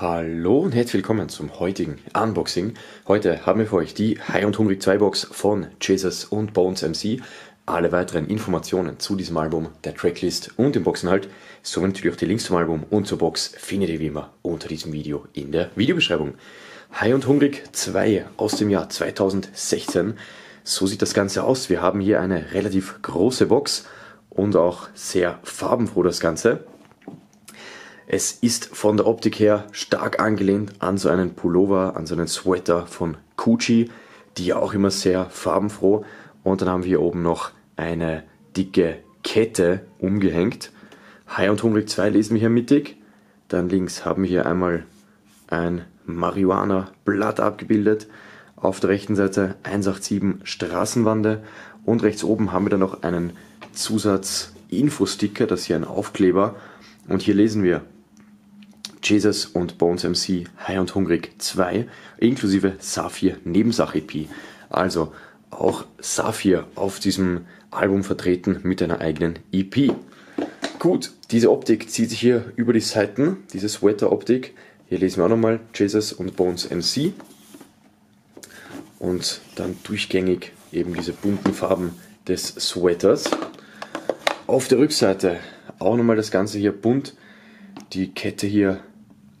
Hallo und herzlich willkommen zum heutigen Unboxing. Heute haben wir für euch die High und Hungrig 2 Box von Jesus und Bones MC. Alle weiteren Informationen zu diesem Album, der Tracklist und dem Boxinhalt, sowie natürlich auch die Links zum Album und zur Box findet ihr wie immer unter diesem Video in der Videobeschreibung. High und Hungrig 2 aus dem Jahr 2016. So sieht das Ganze aus. Wir haben hier eine relativ große Box und auch sehr farbenfroh das Ganze. Es ist von der Optik her stark angelehnt an so einen Pullover, an so einen Sweater von Gucci, die ja auch immer sehr farbenfroh. Und dann haben wir hier oben noch eine dicke Kette umgehängt. High und Hungrig 2 lesen wir hier mittig. Dann links haben wir hier einmal ein Marihuana-Blatt abgebildet. Auf der rechten Seite 187 Straßenwande und rechts oben haben wir dann noch einen Zusatz-Info-Sticker, das ist hier ein Aufkleber. Und hier lesen wir Jesus und Bones MC High und Hungrig 2 inklusive Saphir Nebensach EP. Also auch Saphir auf diesem Album vertreten mit einer eigenen EP. Gut, diese Optik zieht sich hier über die Seiten, diese Sweater-Optik. Hier lesen wir auch nochmal Jesus und Bones MC. Und dann durchgängig eben diese bunten Farben des Sweaters. Auf der Rückseite auch nochmal das Ganze hier bunt. Die Kette hier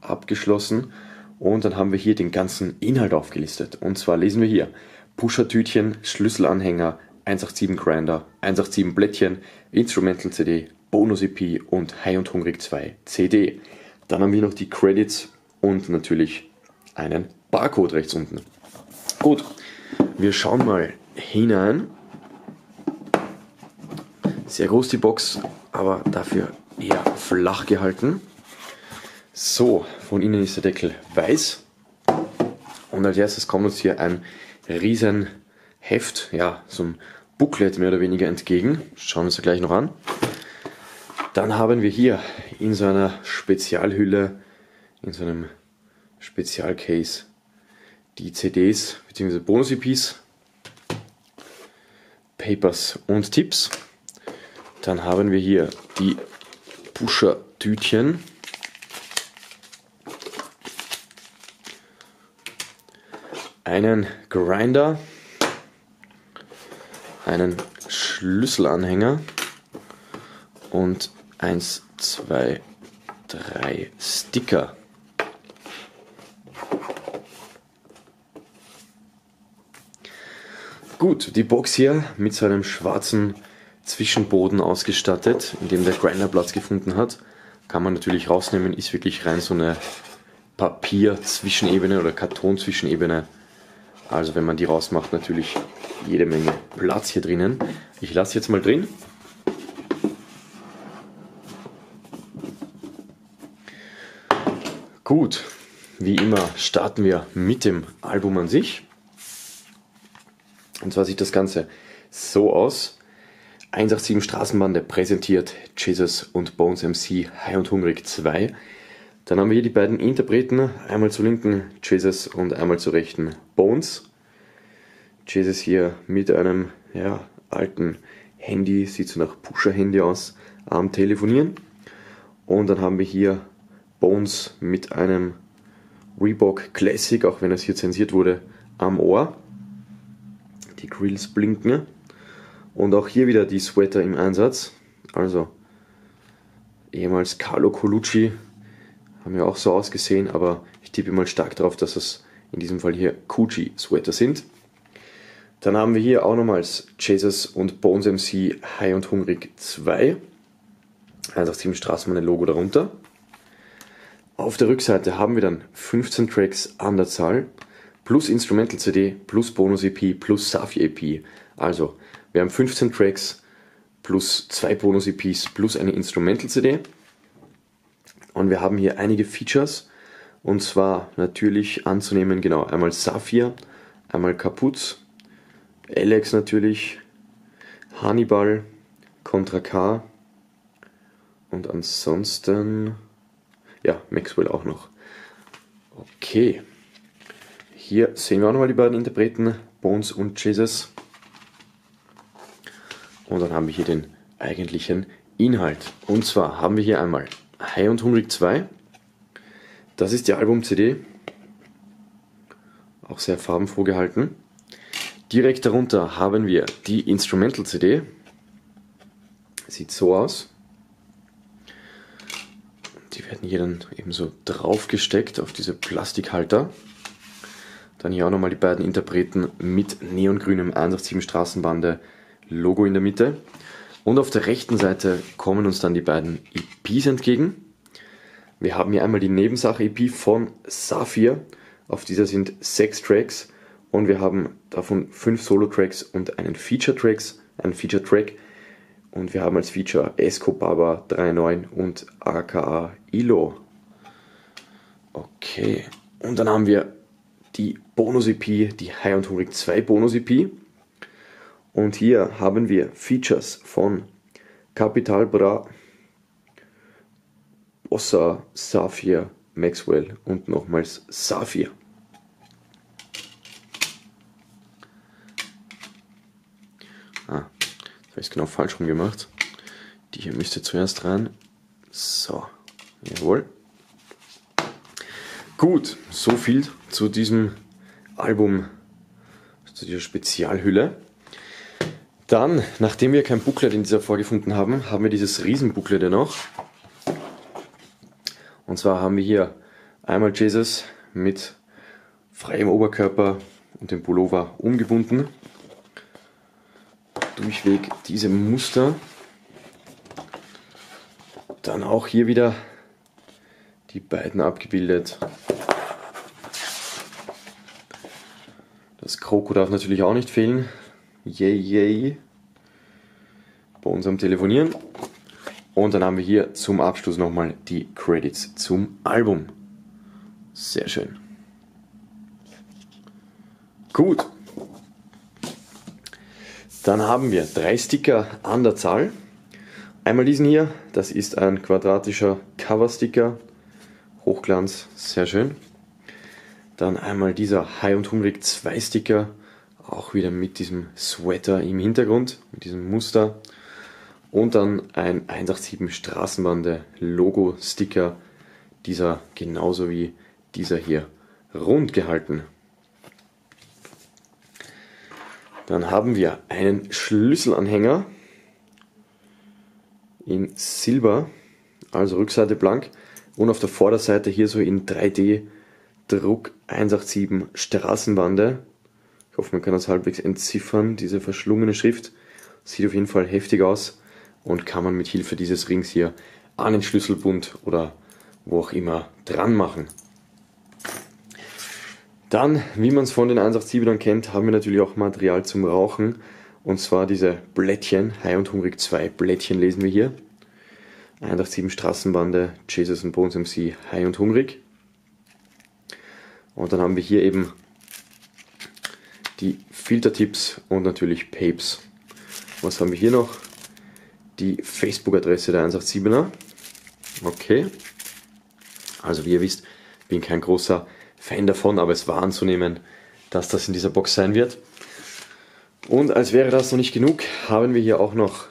abgeschlossen. Und dann haben wir hier den ganzen Inhalt aufgelistet. Und zwar lesen wir hier Pusher-Tütchen, Schlüsselanhänger, 187 Grinder, 187 Blättchen, Instrumental CD, Bonus EP und High und Hungrig 2 CD. Dann haben wir noch die Credits und natürlich einen Barcode rechts unten. Gut, wir schauen mal hinein. Sehr groß die Box, aber dafür eher flach gehalten. So, von innen ist der Deckel weiß. Und als erstes kommt uns hier ein riesen Heft, ja, so ein Booklet mehr oder weniger entgegen. Schauen wir uns gleich noch an. Dann haben wir hier in so einer Spezialhülle, in so einem Spezialcase, die CDs bzw. Bonus-EPs, Papers und Tipps. Dann haben wir hier die Pusher-Tütchen einen Grinder, einen Schlüsselanhänger und 1, 2, 3 Sticker. Gut, die Box hier mit so einem schwarzen Zwischenboden ausgestattet, in dem der Grinder Platz gefunden hat. Kann man natürlich rausnehmen, ist wirklich rein so eine Papier-Zwischenebene oder Karton-Zwischenebene also wenn man die rausmacht, natürlich jede Menge Platz hier drinnen. Ich lasse jetzt mal drin. Gut, wie immer starten wir mit dem Album an sich. Und zwar sieht das Ganze so aus. 187 Straßenbande präsentiert Jesus und Bones MC High und Hungrig 2. Dann haben wir hier die beiden Interpreten, einmal zur linken Jesus und einmal zur rechten Bones. Jesus hier mit einem ja, alten Handy, sieht so nach Pusher-Handy aus, am Telefonieren. Und dann haben wir hier Bones mit einem Reebok Classic, auch wenn es hier zensiert wurde, am Ohr. Die Grills blinken. Und auch hier wieder die Sweater im Einsatz. Also ehemals Carlo Colucci haben ja auch so ausgesehen, aber ich tippe mal stark darauf, dass es in diesem Fall hier Gucci-Sweater sind. Dann haben wir hier auch nochmals Jesus und Bones MC High und Hungrig 2. Also Team Straßenmann Logo darunter. Auf der Rückseite haben wir dann 15 Tracks an der Zahl, plus Instrumental CD, plus Bonus EP, plus Safi EP. Also, wir haben 15 Tracks plus zwei Bonus EPs plus eine Instrumental CD. Und wir haben hier einige Features. Und zwar natürlich anzunehmen, genau, einmal Saphir, einmal Kapuz, Alex natürlich, Hannibal, Contra K und ansonsten, ja, Maxwell auch noch. Okay, hier sehen wir auch nochmal die beiden Interpreten, Bones und Jesus. Und dann haben wir hier den eigentlichen Inhalt. Und zwar haben wir hier einmal High und Hungrig 2, Das ist die Album-CD. Auch sehr farbenfroh gehalten. Direkt darunter haben wir die Instrumental-CD. Sieht so aus. Die werden hier dann eben so draufgesteckt auf diese Plastikhalter. Dann hier auch nochmal die beiden Interpreten mit neongrünem 187 Straßenbande Logo in der Mitte. Und auf der rechten Seite kommen uns dann die beiden EPs entgegen. Wir haben hier einmal die Nebensache EP von Saphir. Auf dieser sind sechs Tracks und wir haben davon fünf Solo-Tracks und einen Feature-Tracks, einen Feature-Track. Und wir haben als Feature Escobaba 3.9 und aka ILO. Okay. Und dann haben wir die Bonus-EP, die High und Hungrig 2 Bonus-EP. Und hier haben wir Features von Capital Bra, Bossa, Saphir, Maxwell und nochmals Saphir. Ah, das habe ich genau falsch rum gemacht. Die hier müsste zuerst rein. So, jawohl. Gut, so viel zu diesem Album, zu dieser Spezialhülle. Dann, nachdem wir kein Booklet in dieser vorgefunden haben, haben wir dieses Riesenbooklet noch. Und zwar haben wir hier einmal Jesus mit freiem Oberkörper und dem Pullover umgebunden. Durchweg diese Muster. Dann auch hier wieder die beiden abgebildet. Das Kroko darf natürlich auch nicht fehlen. Yay, yay. Bei unserem Telefonieren. Und dann haben wir hier zum Abschluss nochmal die Credits zum Album. Sehr schön. Gut. Dann haben wir drei Sticker an der Zahl. Einmal diesen hier, das ist ein quadratischer Cover-Sticker. Hochglanz, sehr schön. Dann einmal dieser High und Hungrig 2 Sticker auch wieder mit diesem Sweater im Hintergrund, mit diesem Muster. Und dann ein 187 Straßenbande Logo Sticker, dieser genauso wie dieser hier rund gehalten. Dann haben wir einen Schlüsselanhänger in Silber, also Rückseite blank und auf der Vorderseite hier so in 3D Druck 187 Straßenbande ich hoffe, man kann das halbwegs entziffern, diese verschlungene Schrift. Sieht auf jeden Fall heftig aus und kann man mit Hilfe dieses Rings hier an den Schlüsselbund oder wo auch immer dran machen. Dann, wie man es von den 187ern kennt, haben wir natürlich auch Material zum Rauchen. Und zwar diese Blättchen, High und Hungrig 2 Blättchen lesen wir hier. 187 Straßenbande, Jesus und Bones MC, High und Hungrig. Und dann haben wir hier eben die Filtertipps und natürlich Papes. Was haben wir hier noch? Die Facebook-Adresse der 187er. Okay. Also wie ihr wisst, bin kein großer Fan davon, aber es war anzunehmen, dass das in dieser Box sein wird. Und als wäre das noch nicht genug, haben wir hier auch noch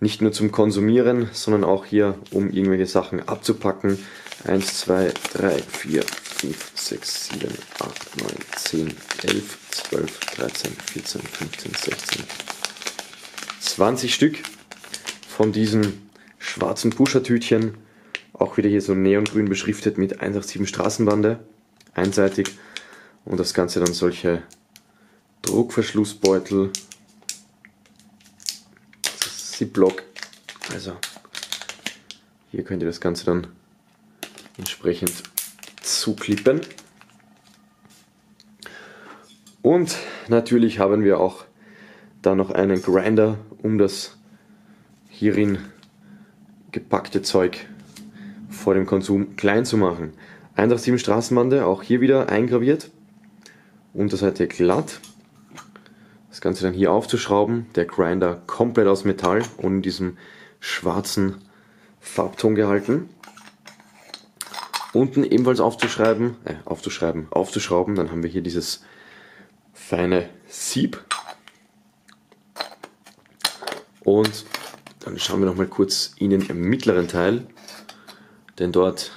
nicht nur zum Konsumieren, sondern auch hier, um irgendwelche Sachen abzupacken. 1, 2, 3, 4, 5, 6, 7, 8, 9, 10, 11, 12, 13, 14, 15, 16, 20 Stück von diesen schwarzen Pushertütchen. Auch wieder hier so neongrün beschriftet mit 187 Straßenbande, einseitig. Und das Ganze dann solche Druckverschlussbeutel, Ziplock. Also hier könnt ihr das Ganze dann entsprechend zuklippen. Und natürlich haben wir auch da noch einen Grinder, um das hierin gepackte Zeug vor dem Konsum klein zu machen. 187 Straßenbande, auch hier wieder eingraviert. Unterseite glatt. Das Ganze dann hier aufzuschrauben. Der Grinder komplett aus Metall und in diesem schwarzen Farbton gehalten. Unten ebenfalls aufzuschreiben, äh, aufzuschreiben, aufzuschrauben. Dann haben wir hier dieses feine Sieb. Und dann schauen wir noch mal kurz in den mittleren Teil, denn dort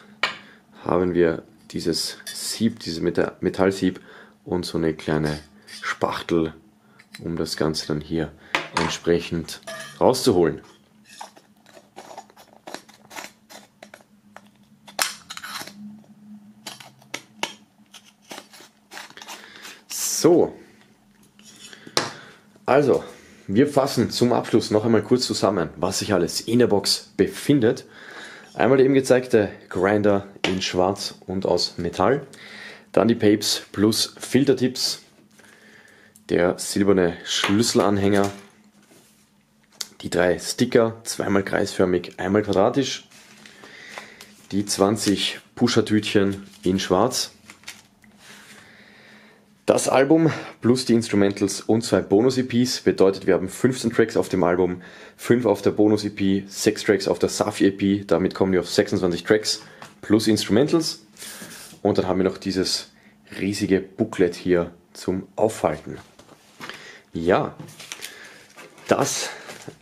haben wir dieses Sieb, dieses Metallsieb und so eine kleine Spachtel, um das Ganze dann hier entsprechend rauszuholen. So, also, wir fassen zum Abschluss noch einmal kurz zusammen, was sich alles in der Box befindet. Einmal der eben gezeigte Grinder in schwarz und aus Metall. Dann die Papes plus Filtertips. Der silberne Schlüsselanhänger. Die drei Sticker, zweimal kreisförmig, einmal quadratisch. Die 20 Pushertütchen in schwarz. Das Album plus die Instrumentals und zwei Bonus-EPs bedeutet, wir haben 15 Tracks auf dem Album, 5 auf der Bonus-EP, 6 Tracks auf der Safi-EP, damit kommen wir auf 26 Tracks plus Instrumentals. Und dann haben wir noch dieses riesige Booklet hier zum Aufhalten. Ja, das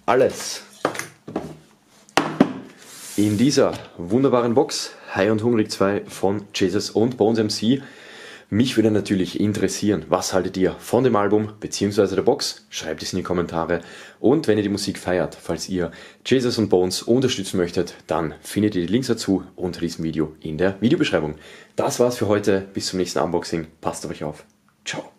alles in dieser wunderbaren Box High und Hungrig 2 von Jesus und Bones MC. Mich würde natürlich interessieren, was haltet ihr von dem Album bzw. der Box? Schreibt es in die Kommentare. Und wenn ihr die Musik feiert, falls ihr Jesus und Bones unterstützen möchtet, dann findet ihr die Links dazu unter diesem Video in der Videobeschreibung. Das war's für heute. Bis zum nächsten Unboxing. Passt auf euch auf. Ciao.